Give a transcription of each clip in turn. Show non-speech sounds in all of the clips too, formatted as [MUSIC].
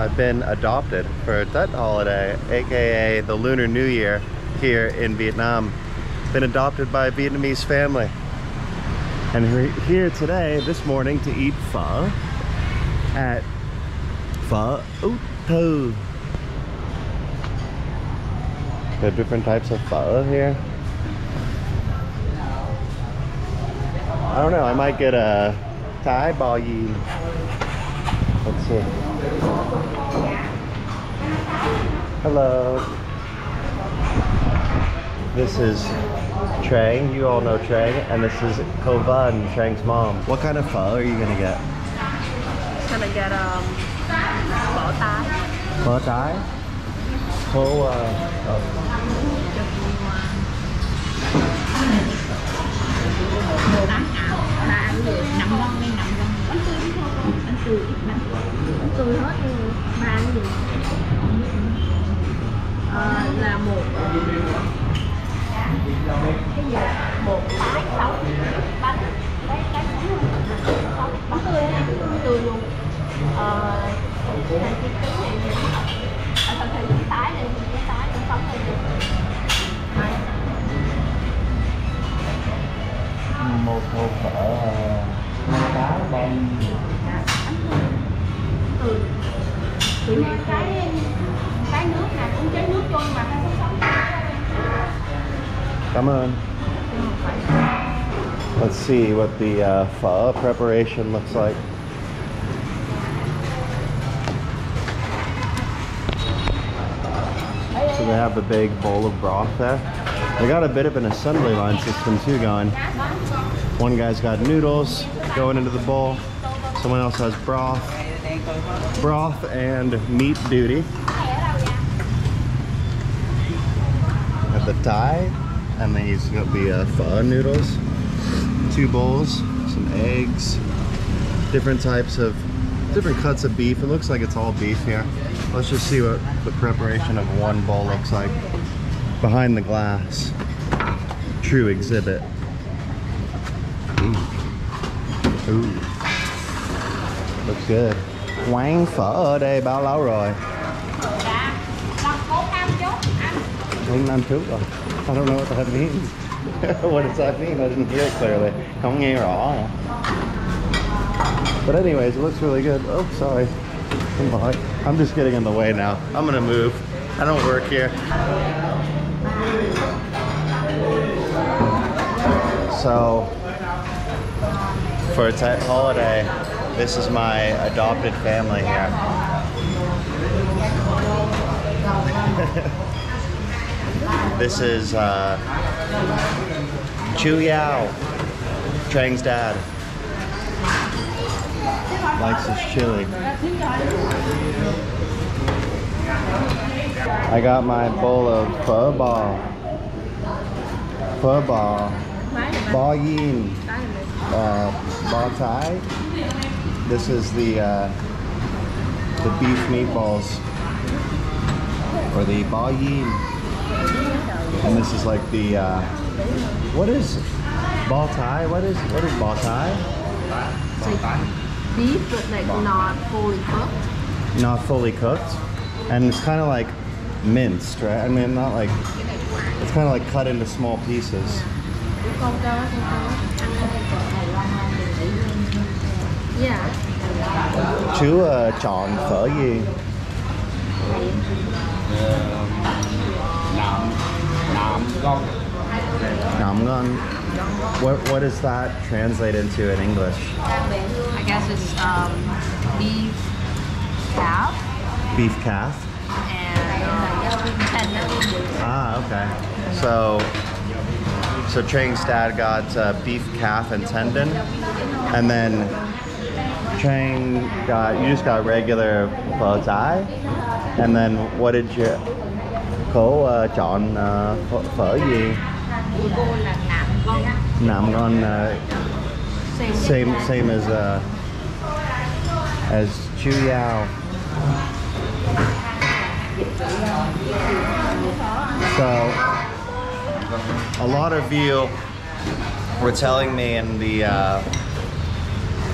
I've been adopted for Tet holiday, aka the Lunar New Year here in Vietnam. Been adopted by a Vietnamese family. And we're here today, this morning, to eat pho at Pho Thư. There are different types of pho here. I don't know, I might get a Thai bò yi. Let's see. Hello. This is Trang, you all know Trang, and this is Kovan, Trang's mom. What kind of pho are you gonna get? Gonna get um bò tái. Pho Thai? Pho, uh, oh. Tái ảo. Ba ăn gì? Nằm ngon đi, nằm ngon. Bánh tươi đi thôi. Bánh tươi ít bánh. Bánh tươi hết luôn. Ba ăn gì? Ờ, là một ờ, cái gì? Một tái sống bánh cái cái sống bánh tươi á, bánh tươi luôn. Ờ, hai cái trứng này ở trong thời gian tái đây, cái tái trong sống đây. Hai. một hộp phở năm cá bao Cảm ơn. Let's see what the uh, pho preparation looks like. So they have the big bowl of broth there. They got a bit of an assembly line system too going. One guy's got noodles going into the bowl. Someone else has broth, broth and meat duty. Have the Thai, and then he's got the uh, pho noodles, two bowls, some eggs, different types of, different cuts of beef. It looks like it's all beef here. Let's just see what the preparation of one bowl looks like behind the glass. True exhibit. Ooh. Ooh. Looks good. Quán phở ở đây bao lâu rồi? Bốn năm trước rồi. I don't know what that means. [LAUGHS] what does that mean? I didn't hear it clearly. Không nghe rõ. But anyways, it looks really good. Oh, sorry. I'm just getting in the way now. I'm gonna move. I don't work here. So, for a Tet holiday, this is my adopted family here. [LAUGHS] This is uh, Chu Yao, Trang's dad. Likes his chili. I got my bowl of pho ball. Pho ball. Bò yin. Uh, bò Thai. This is the uh, the beef meatballs. Or the bò viên. And this is like the uh, what is ball tie? What is what is ball Like beef but like not fully cooked Not fully cooked, and it's kind of like minced, right? I mean, not like it's kind of like cut into small pieces. con cho con cho yeah Chú uh, chọn phở gì? Nạm Nạm con Nam ngon. What what does that translate into in English? I guess it's um, beef calf Beef calf. and um. Ah, okay. So, so Trang's dad got uh, beef calf and tendon, and then Trang got you just got regular pho thai, and then what did you? Cô uh, uh, phở, phở gì? Nam ngon uh, same same as uh, as Chu Yao. So, a lot of you were telling me in the uh,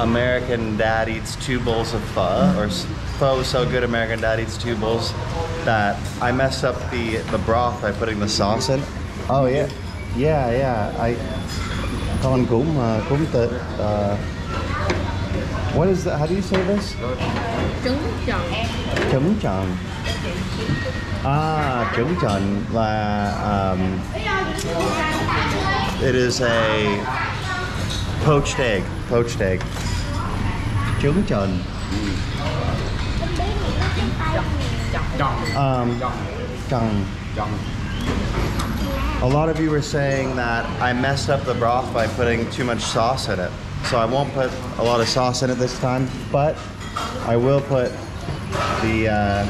American dad eats two bowls of pho, or pho so good American Dad eats two bowls that I messed up the the broth by putting the sauce in. Oh yeah, yeah, yeah. I con cũng uh, cũng. Uh, what is that? How do you say this? trứng tròn Trứng. Ah, trứng tròn là um, it is a poached egg. Poached egg. Um. A lot of you were saying that I messed up the broth by putting too much sauce in it. So I won't put a lot of sauce in it this time, but I will put the uh,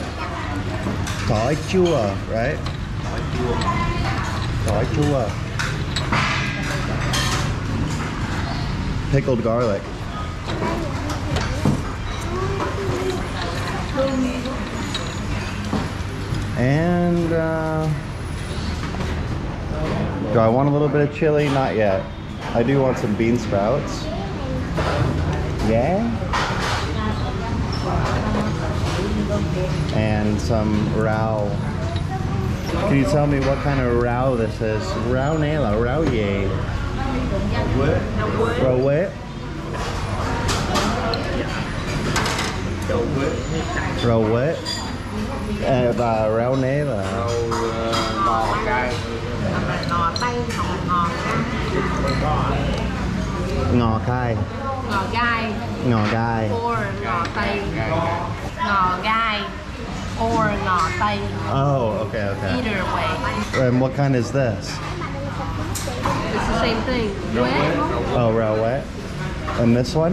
chua, right? Chua. Pickled garlic. And uh, do I want a little bit of chili? Not yet. I do want some bean sprouts. Yeah. And some rau. Can you tell me what kind of rau this is? Rau nela, rau ye. Rau what? Rau what? À, và rau nela. Rau ờ, ngò cay. ngò tây hoặc là ngò Ngò gai khai. ngò gai Ngò gai. or ngò tây ngò gai or ngò tây Oh, okay, okay. either way And what kind is this? it's the same thing quế Oh, rau wet. And this one?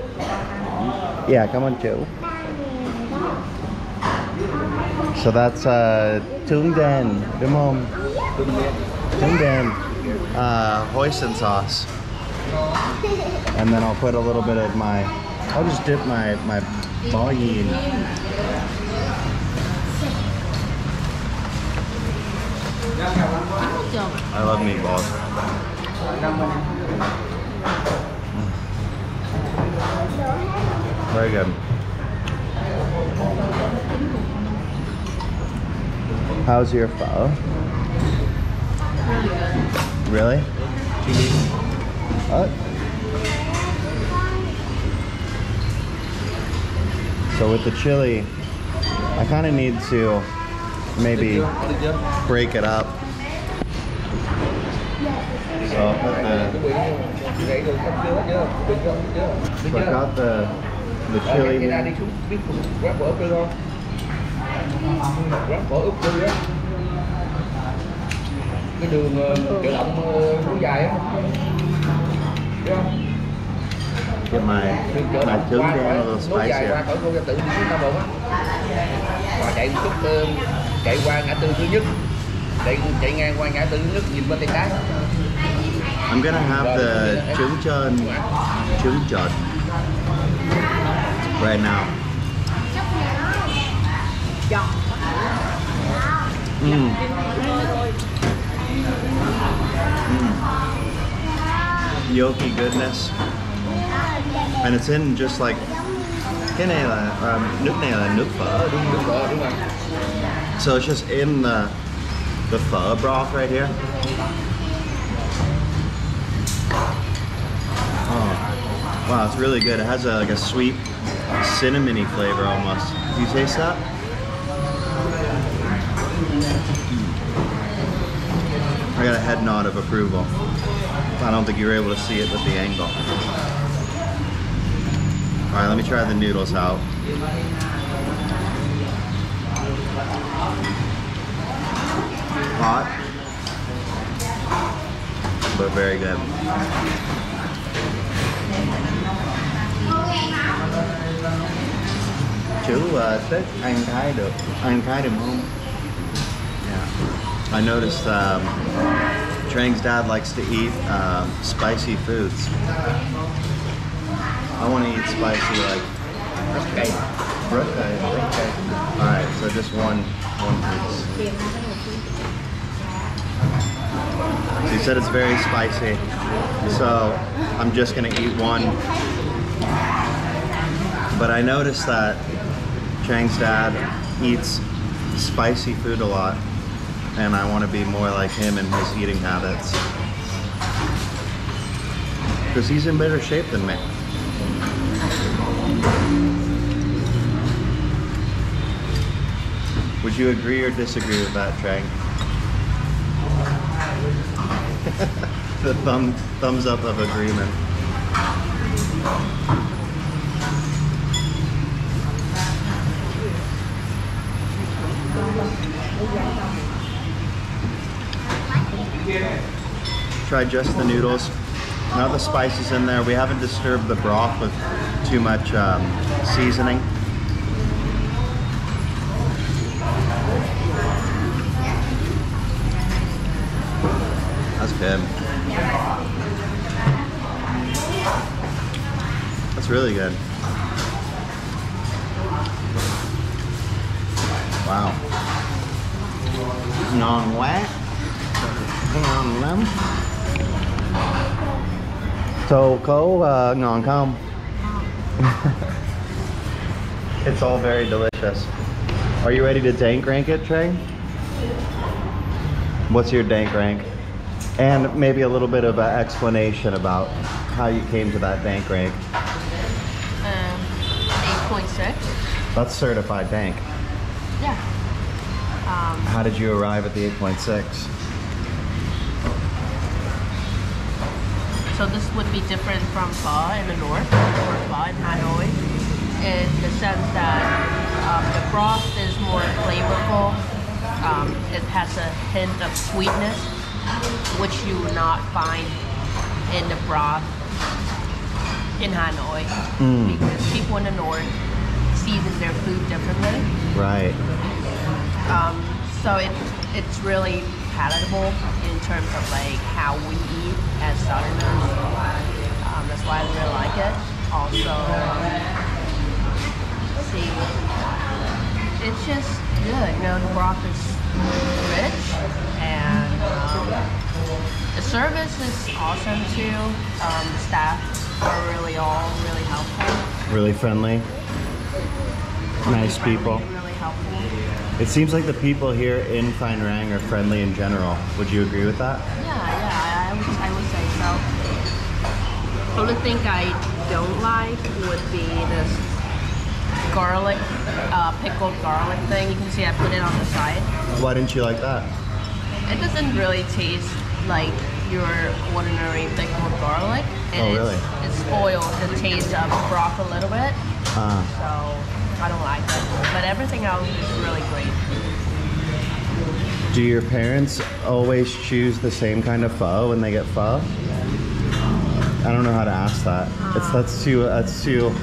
Yeah, come on, Joe. So that's uh, tung den, đúng không? Tung den. Uh, hoisin sauce. And then I'll put a little bit of my, I'll just dip my, my bò in. I love meatballs. Very good. How's your pho? really Really? good Uh, so with the chili, I kind of need to maybe break it up. So I'll put the the the chili cái ra đi xuống biết quét vỏ ốc đi thôi. Quét vỏ ốc đi á. Cái đường chợ động nó dài á. Thấy không? cái mài mài trứng đen rồi spicy à. qua khỏi cô tự đi xuống tao bồn á. Và chạy một chút ờ, chạy qua ngã tư thứ nhất. Chạy chạy ngang qua ngã tư thứ nhất nhìn bên tay trái. I'm gonna have the trứng trơn trứng trợt. Right now. Mm. Mm. Yolky goodness, and it's in just like cái này là um, nước này là nước phở đúng không? Đúng đúng rồi. So it's just in the the pho broth right here. Oh, wow, it's really good. It has a, like a sweet cinnamony flavor almost. Do you taste that? Mm. I got a head nod of approval. I don't think you were able to see it with the angle. All right, let me try the noodles out. Hot, but very good. Chú uh, thích ăn Thái được, ăn Thái được không? Yeah. I noticed um, Trang's dad likes to eat um, spicy foods. I want to eat spicy like rất cay Okay. All right, so just one, one piece. He said it's very spicy, so I'm just gonna eat one. But I noticed that Trang's dad eats spicy food a lot, and I want to be more like him in his eating habits. Because he's in better shape than me. Would you agree or disagree with that, Trang? [LAUGHS] the thumb, thumbs up of agreement. Try just the noodles, not the spices in there. We haven't disturbed the broth with too much um, seasoning. That's good. That's really good. Wow. Ngon quá. Ngon lắm. So có uh, ngon không? [LAUGHS] it's all very delicious. Are you ready to dank rank it, Trey? What's your dank rank? And maybe a little bit of an explanation about how you came to that dank rank. Um, 8.6. That's certified dank. Um, How did you arrive at the 8.6? so this would be different from pho in the north or pho in Hanoi in the sense that um, the broth is more flavorful. Um, it has a hint of sweetness, which you would not find in the broth in Hanoi Mm. because people in the north season their food differently. Right. Um, so it, it's really palatable in terms of like how we eat as Southerners. Um, that's why I really like it. Also, let's see, it's just good. You know, the broth is rich and um, the service is awesome too. Um, the staff are really all really helpful. Really friendly. Nice people. It seems like the people here in Phan Rang are friendly in general. Would you agree with that? Yeah, yeah, I, I, would, I would say so. The only thing I don't like would be this garlic, uh, pickled garlic thing. You can see I put it on the side. Why didn't you like that? It doesn't really taste like your ordinary pickled garlic. And Oh, really? it spoils the taste of broth a little bit. Uh, So I don't like it. But everything else is really great. do your parents always choose the same kind of pho when they get pho? I don't know how to ask that. It's uh-huh. that's too that's too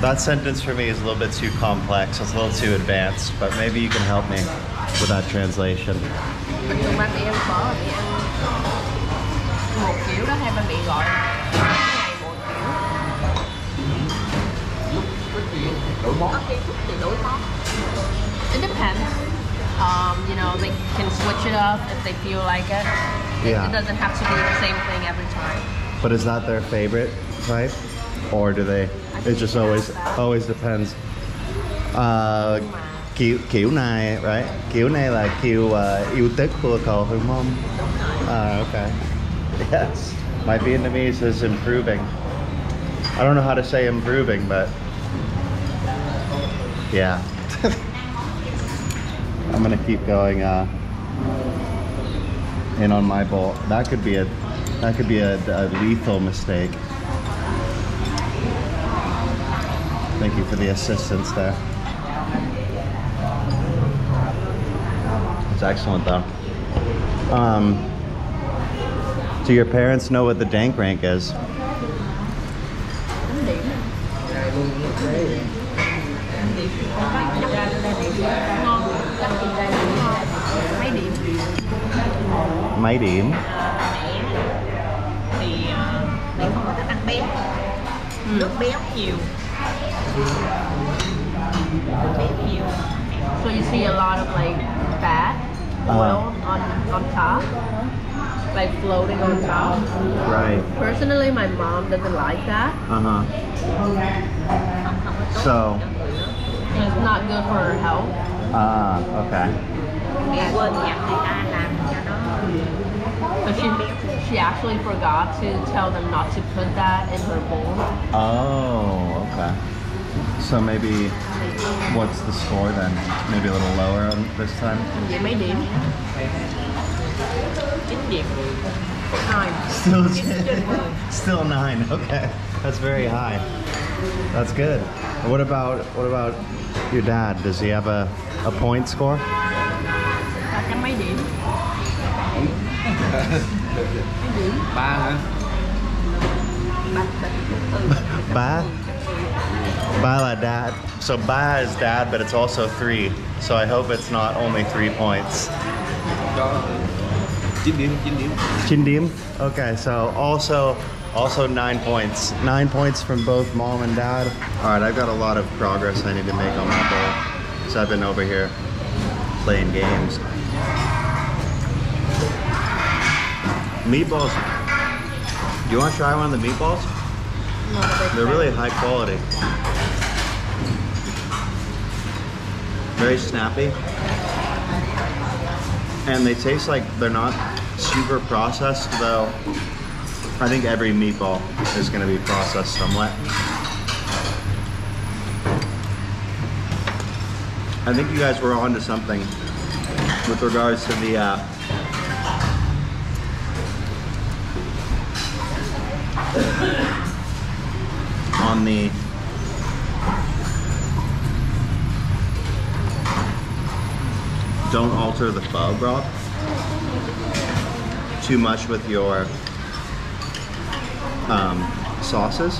that sentence for me is a little bit too complex. It's a little too advanced, but maybe you can help me with that translation. Bình thường ba mẹ em có thì ăn một kiểu đó hay ba mẹ gọi ngày một kiểu đổi món Okay, thì đổi món. It depends. Um, you know, they can switch it up if they feel like it. It- Yeah. It doesn't have to be the same thing every time. But is that their favorite type, or do they? It just always always depends. Uh, kiểu kiểu này, right? Kiểu này là kiểu uh, yêu thích của cậu đúng không? Ah, okay. Yes, my Vietnamese is improving. I don't know how to say improving, but yeah. [LAUGHS] I'm gonna keep going uh, in on my bolt. That could be a that could be a, a lethal mistake. Thank you for the assistance there. It's excellent though. Um, do your parents know what the dank rank is? Mấy điểm thì ờ, mẹ không có thích ăn béo nước béo nhiều béo nhiều So you see a lot of like fat Uh-huh. oil on on top, like floating on top. right Personally, my mom doesn't like that. uh-huh không không có tốt So- cho người lớn It's not good for her health. ah okay But she she actually forgot to tell them not to put that in her bowl. oh okay so maybe what's the score then maybe a little lower on this time Vậy mấy điểm? chín điểm Nine. Still, [LAUGHS] still nine. Okay, that's very high. That's good. What about what about your dad? Does he have a, a point score? Ba hả ba ba ừ Ba. Ba là dad. So ba is dad, but it's also three. So I hope it's not only three points. cho chín điểm chín điểm Chindim. Okay, so also also nine points. Nine points from both mom and dad. All right, I've got a lot of progress I need to make on my bowl. So I've been over here playing games. Meatballs. Do you want to try one of the meatballs? Not a big They're fan. really high quality. Very snappy. And they taste like they're not super processed, though. I think every meatball is going to be processed somewhat. I think you guys were onto something with regards to the uh, on the don't alter the pho broth too much with your um, sauces.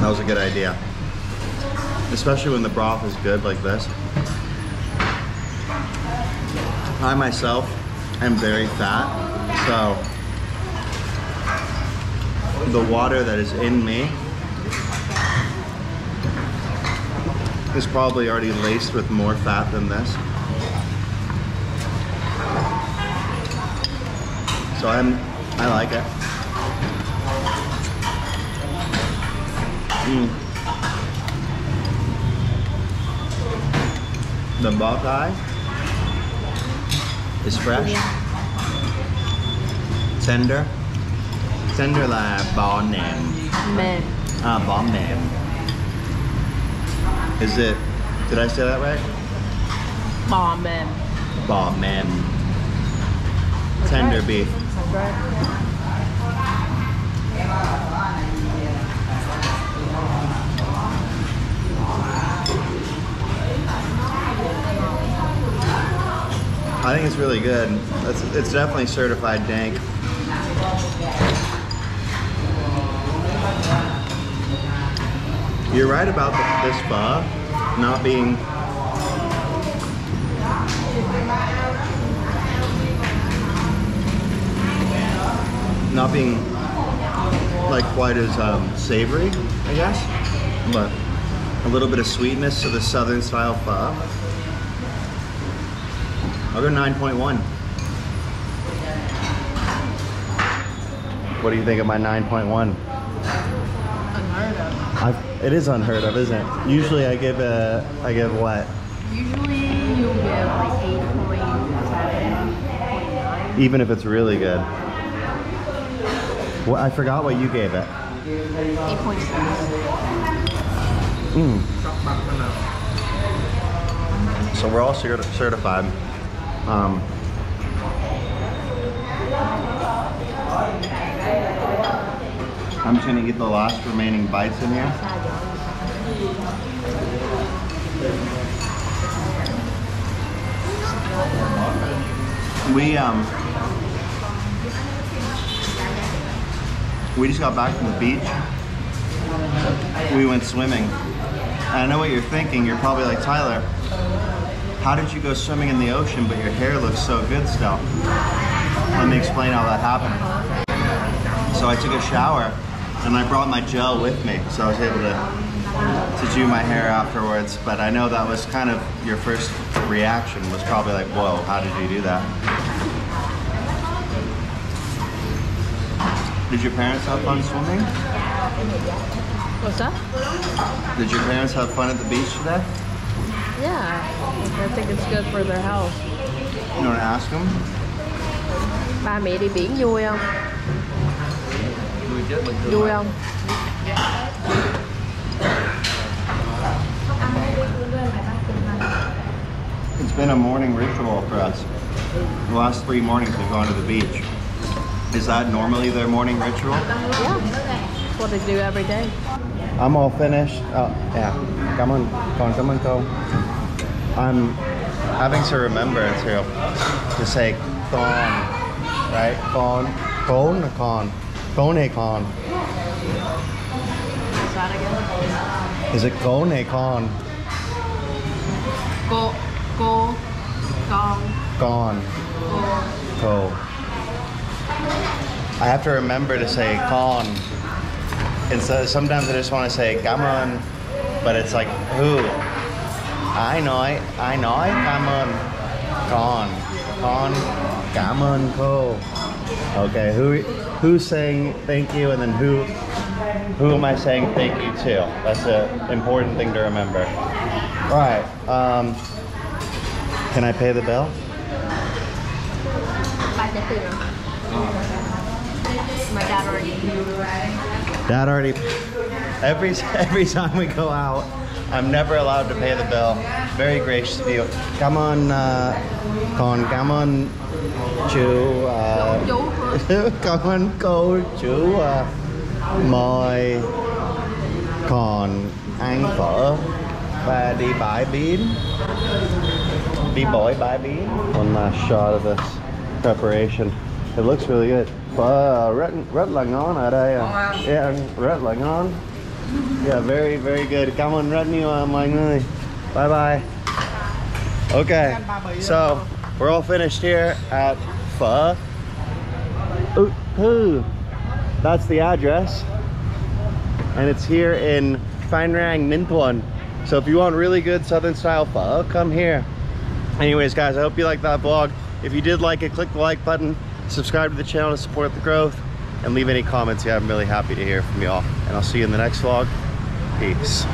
That was a good idea. Especially when the broth is good like this. I myself am very fat, so the water that is in me is probably already laced with more fat than this. So I'm, I like it. Mm. The buckeye is fresh, tender, tender là bò nèm. Mềm. Ah, bò nèm. Is it? Did I say that right? Mềm. Bò mềm. Tender beef. I think it's really good. It's, it's definitely certified dank. You're right about the, this pho not being not being like quite as um, savory, I guess, but a little bit of sweetness to the southern style pho. I'll go 9.1. What do you think of my 9.1? I've, it is unheard of, isn't it? Usually I give a, I give what? Usually you give like 8.7, Even if it's really good. Well, I forgot what you gave it. 8.6. Mm. So we're all certi- certified. Um, I'm just gonna eat the last remaining bites in here. We um we just got back from the beach. We went swimming. And I know what you're thinking. You're probably like Tyler. How did you go swimming in the ocean, but your hair looks so good still? let me explain how that happened. So I took a shower and I brought my gel with me, so I was able to to do my hair afterwards. But I know that was kind of your first reaction was probably like, "Whoa, how did you do that?" Did your parents have fun swimming? What's that? Did your parents have fun at the beach today? Yeah, I think it's good for their health. You want to ask them? Ba mẹ đi biển vui không? Vui chết bình thường Vui không? It's been a morning ritual for us. The last three mornings we've gone to the beach. Is that normally their morning ritual? Yeah, that's what they do every day. I'm all finished. Oh, yeah. Come on, con, come on, go. I'm having to remember to to say con, right? Con, con, or con, con, a con. What's that again? Is it con, a con? Cô, cô, con, Gone. cô. Go. I have to remember to say con. And so sometimes I just want to say come on, but it's like who? I nói, I nói come on, con, con, come on, go. Okay, who who's saying thank you, and then who who am I saying thank you to? That's an important thing to remember. Right. Um, can I pay the bill? Ba sẽ từ rồi. My dad already Dad already. Every [LAUGHS] every time we go out, I'm never allowed to pay the bill. Very gracious of you. Come on, uh, con. Come on, chú. Uh, [LAUGHS] cô chú uh, mời còn ăn phở và đi bãi biển. Đi bội bãi biển. One last shot of this preparation. It looks really good. Phở rất rất là ngon ở đây. à. Yeah, rất là ngon. Yeah, very very good. Cảm ơn rất nhiều uh, mọi người. Bye bye. Okay, so we're all finished here at Pho. Ooh, ooh. That's the address. And it's here in Phan Rang. So if you want really good Southern style pho, come here. Anyways, guys, I hope you liked that vlog. If you did like it, click the like button, subscribe to the channel to support the growth, and leave any comments have. I'm really happy to hear from y'all. And I'll see you in the next vlog. Peace.